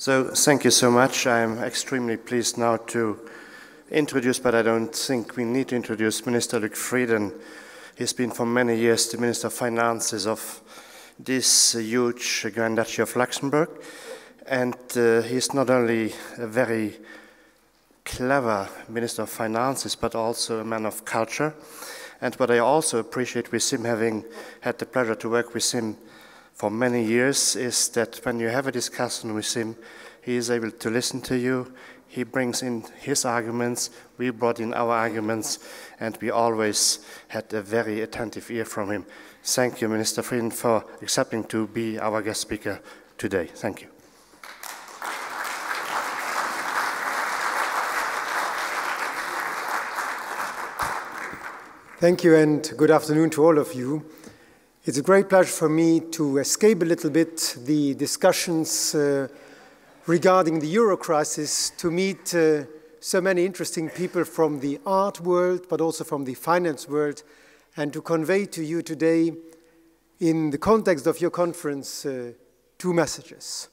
So thank you so much. I'm extremely pleased now to introduce, but I don't think we need to introduce Minister Luc Frieden. He's been for many years the Minister of Finances of this huge Grand Duchy of Luxembourg. And uh, he's not only a very clever Minister of Finances, but also a man of culture. And what I also appreciate with him, having had the pleasure to work with him for many years, is that when you have a discussion with him, he is able to listen to you. He brings in his arguments, we brought in our arguments, and we always had a very attentive ear from him. Thank you, Minister Frieden, for accepting to be our guest speaker today. Thank you. Thank you and good afternoon to all of you. It's a great pleasure for me to escape a little bit the discussions uh, regarding the euro crisis to meet uh, so many interesting people from the art world, but also from the finance world, and to convey to you today, in the context of your conference, uh, two messages.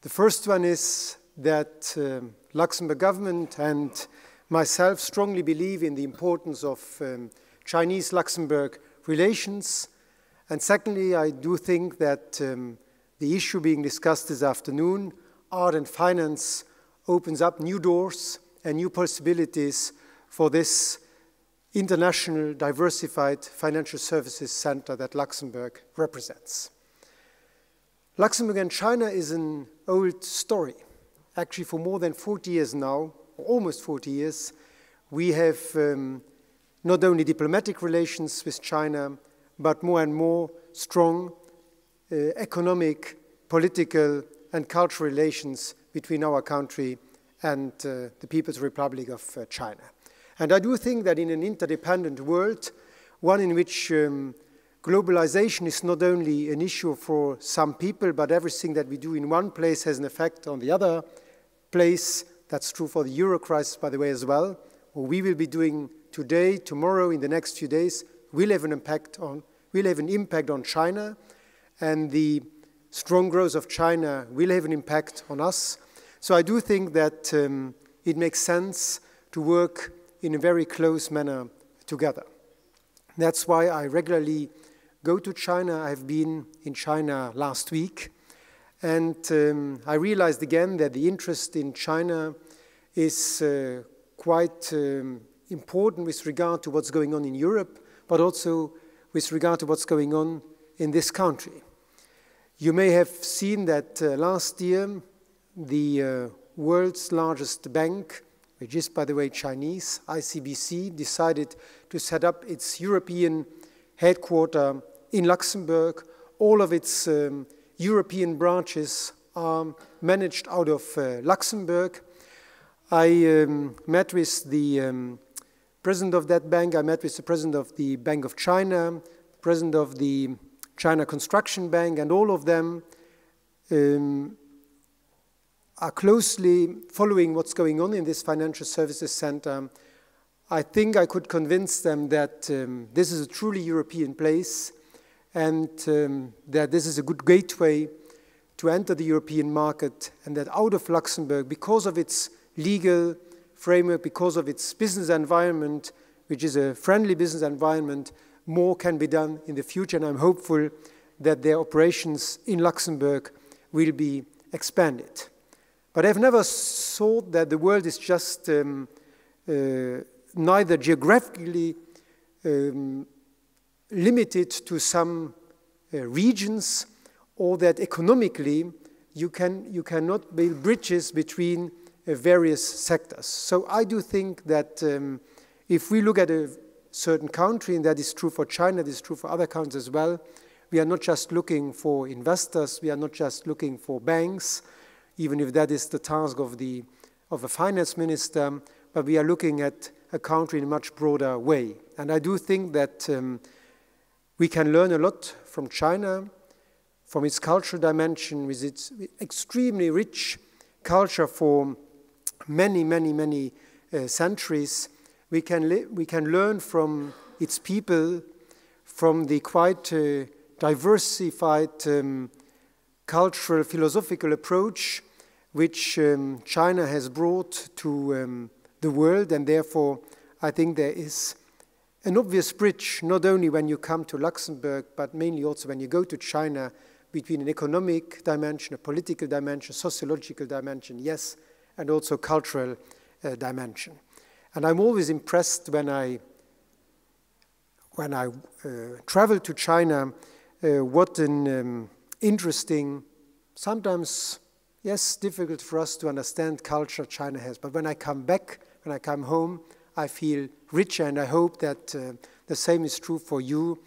The first one is that um, Luxembourg government and myself strongly believe in the importance of um, Chinese-Luxembourg relations. And secondly, I do think that um, the issue being discussed this afternoon, art and finance, opens up new doors and new possibilities for this international diversified financial services center that Luxembourg represents. Luxembourg and China is an old story. Actually, for more than 40 years now, almost 40 years, we have um, not only diplomatic relations with China, but more and more strong uh, economic, political, and cultural relations between our country and uh, the People's Republic of uh, China. And I do think that in an interdependent world, one in which um, globalization is not only an issue for some people, but everything that we do in one place has an effect on the other place. That's true for the euro crisis, by the way, as well. What we will be doing today, tomorrow, in the next few days, will have an impact on, will have an impact on China, and the strong growth of China will have an impact on us. So I do think that um, it makes sense to work in a very close manner together. That's why I regularly go to China. I've been in China last week, and um, I realized again that the interest in China is uh, quite um, important with regard to what's going on in Europe, but also with regard to what's going on in this country. You may have seen that uh, last year, the uh, world's largest bank, which is, by the way, Chinese, ICBC, decided to set up its European headquarters in Luxembourg. All of its um, European branches are managed out of uh, Luxembourg. I um, met with the um, president of that bank. I met with the president of the Bank of China, president of the China Construction Bank, and all of them um, are closely following what's going on in this financial services center. I think I could convince them that um, this is a truly European place and um, that this is a good gateway to enter the European market and that out of Luxembourg, because of its legal framework because of its business environment, which is a friendly business environment, more can be done in the future, and I'm hopeful that their operations in Luxembourg will be expanded. But I've never thought that the world is just um, uh, neither geographically um, limited to some uh, regions or that economically you, can, you cannot build bridges between various sectors. So I do think that um, if we look at a certain country, and that is true for China, that is true for other countries as well, we are not just looking for investors, we are not just looking for banks, even if that is the task of the of a finance minister, but we are looking at a country in a much broader way. And I do think that um, we can learn a lot from China, from its cultural dimension, with its extremely rich culture for many, many, many uh, centuries, we can, we can learn from its people, from the quite uh, diversified um, cultural, philosophical approach which um, China has brought to um, the world, and therefore I think there is an obvious bridge, not only when you come to Luxembourg, but mainly also when you go to China, between an economic dimension, a political dimension, sociological dimension, yes, and also cultural uh, dimension. And I'm always impressed when I when I uh, travel to China, uh, what an um, interesting, sometimes yes, difficult for us to understand culture China has. But when I come back, when I come home, I feel richer, and I hope that uh, the same is true for you,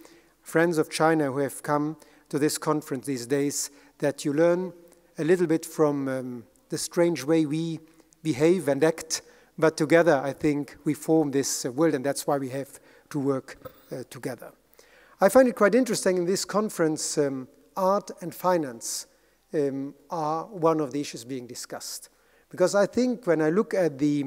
friends of China who have come to this conference these days, that you learn a little bit from um, the strange way we behave and act, but together I think we form this uh, world, and that's why we have to work uh, together. I find it quite interesting in this conference, um, art and finance um, are one of the issues being discussed. Because I think when I look at the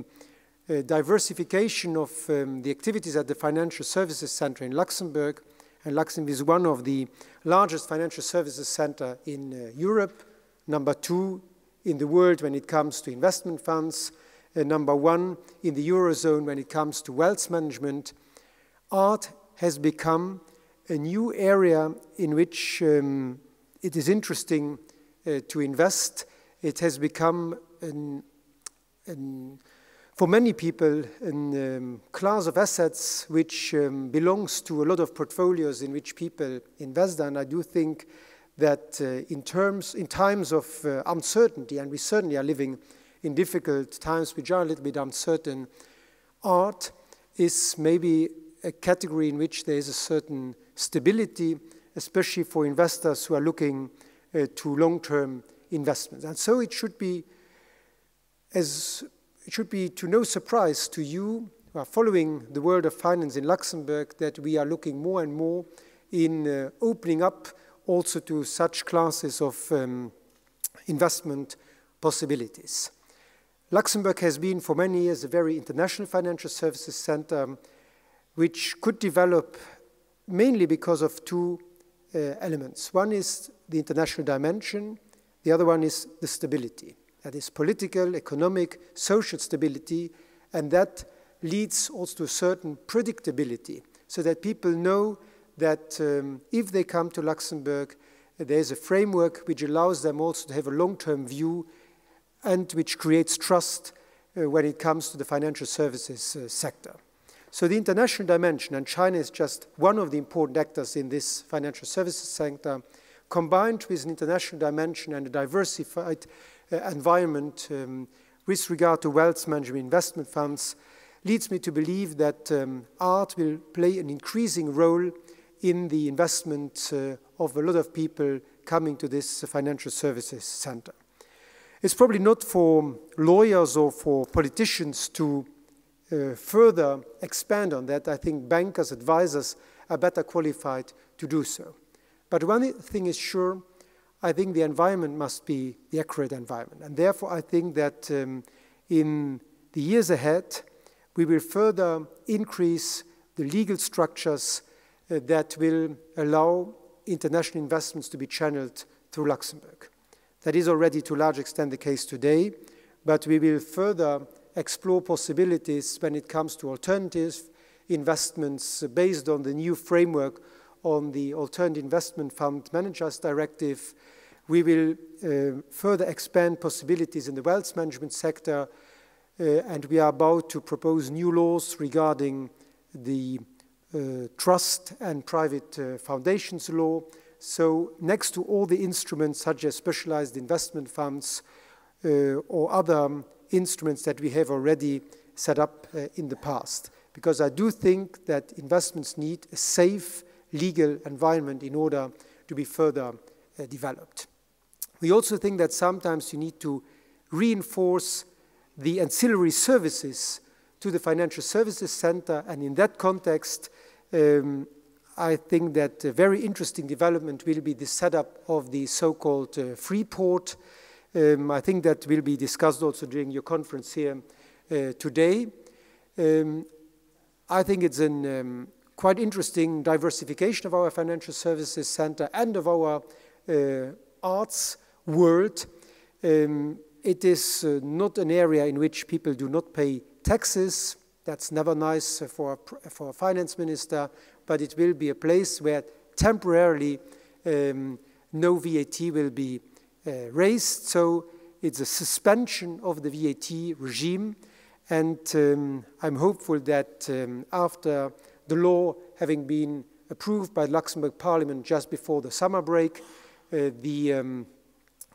uh, diversification of um, the activities at the Financial Services Center in Luxembourg, and Luxembourg is one of the largest financial services center in uh, Europe, number two in the world when it comes to investment funds, uh, number one in the Eurozone when it comes to wealth management. Art has become a new area in which um, it is interesting uh, to invest. It has become, an, an, for many people, a um, class of assets which um, belongs to a lot of portfolios in which people invest. And I do think that uh, in terms, in times of uh, uncertainty, and we certainly are living in difficult times which are a little bit uncertain, art is maybe a category in which there is a certain stability, especially for investors who are looking uh, to long-term investments. And so it should be as it should be to no surprise to you who are following the world of finance in Luxembourg that we are looking more and more in uh, opening up also to such classes of um, investment possibilities. Luxembourg has been for many years a very international financial services center which could develop mainly because of two uh, elements. One is the international dimension, the other one is the stability. That is political, economic, social stability, and that leads also to a certain predictability, so that people know that um, if they come to Luxembourg, there's a framework which allows them also to have a long-term view and which creates trust uh, when it comes to the financial services uh, sector. So the international dimension, and China is just one of the important actors in this financial services sector, combined with an international dimension and a diversified uh, environment um, with regard to wealth management investment funds, leads me to believe that um, art will play an increasing role in the investment uh, of a lot of people coming to this financial services center. It's probably not for lawyers or for politicians to uh, further expand on that. I think bankers, advisors are better qualified to do so. But one thing is sure, I think the environment must be the accurate environment. And therefore, I think that um, in the years ahead, we will further increase the legal structures that will allow international investments to be channeled through Luxembourg. That is already to a large extent the case today, but we will further explore possibilities when it comes to alternative investments based on the new framework on the Alternative Investment Fund Managers Directive. We will uh, further expand possibilities in the wealth management sector, uh, and we are about to propose new laws regarding the trust and private uh, foundations law. So next to all the instruments such as specialized investment funds uh, or other instruments that we have already set up uh, in the past. Because I do think that investments need a safe legal environment in order to be further uh, developed. We also think that sometimes you need to reinforce the ancillary services to the Financial Services Center, and in that context, um, I think that a very interesting development will be the setup of the so-called uh, Freeport. Um, I think that will be discussed also during your conference here uh, today. Um, I think it's a um, quite interesting diversification of our financial services center and of our uh, arts world. Um, it is uh, not an area in which people do not pay taxes. That's never nice for for a finance minister, but it will be a place where temporarily um, no VAT will be uh, raised. So it's a suspension of the VAT regime. And um, I'm hopeful that um, after the law having been approved by Luxembourg Parliament just before the summer break, uh, the um,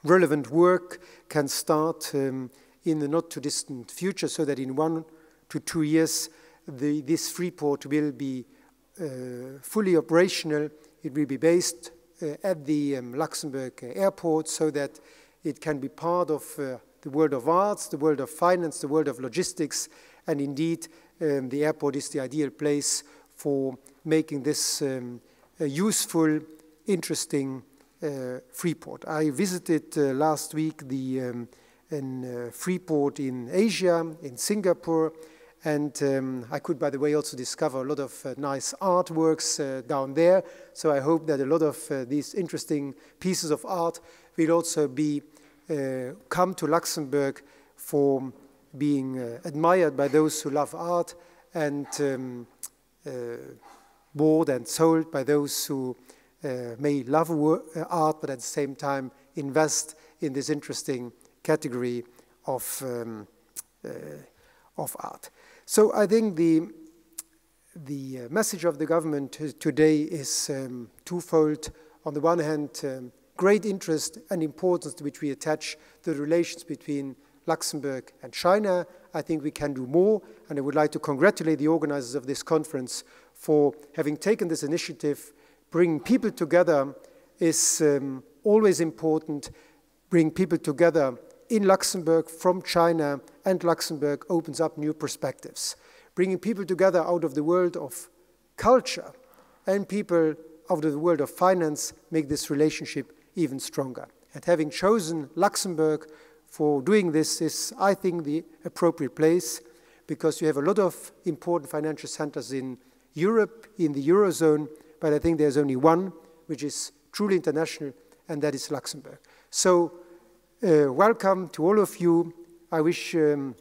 relevant work can start um, in the not too distant future so that in one to two years the, this free port will be uh, fully operational. It will be based uh, at the um, Luxembourg airport so that it can be part of uh, the world of arts, the world of finance, the world of logistics, and indeed um, the airport is the ideal place for making this um, useful, interesting uh, Freeport. I visited uh, last week the um, in, uh, Freeport in Asia, in Singapore, and um, I could, by the way, also discover a lot of uh, nice artworks uh, down there. So I hope that a lot of uh, these interesting pieces of art will also be come to Luxembourg for being admired by those who love art and um, bought and sold by those who uh, may love uh, art, but at the same time invest in this interesting category of, um, uh, of art. So I think the, the message of the government today is um, twofold. On the one hand, um, great interest and importance to which we attach the relations between Luxembourg and China. I think we can do more, and I would like to congratulate the organizers of this conference for having taken this initiative bringing people together is um, always important. Bring people together in Luxembourg from China and Luxembourg opens up new perspectives. Bringing people together out of the world of culture and people out of the world of finance make this relationship even stronger. And having chosen Luxembourg for doing this is, I think, the appropriate place because you have a lot of important financial centers in Europe, in the Eurozone, but I think there's only one which is truly international, and that is Luxembourg. So uh, welcome to all of you. I wish um,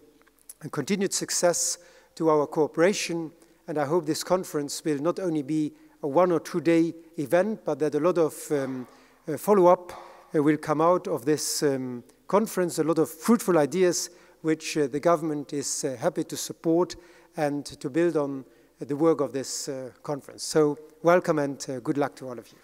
continued success to our cooperation, and I hope this conference will not only be a one or two day event, but that a lot of um, uh, follow-up uh, will come out of this um, conference, a lot of fruitful ideas which uh, the government is uh, happy to support and to build on the work of this uh, conference. So welcome and good luck to all of you.